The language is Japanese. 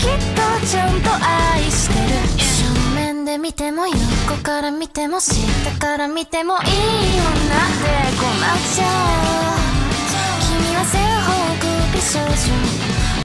きっとちゃんと愛してる。正面で見ても横から見ても下から見てもいい女で困っちゃう。君は正方形美少女。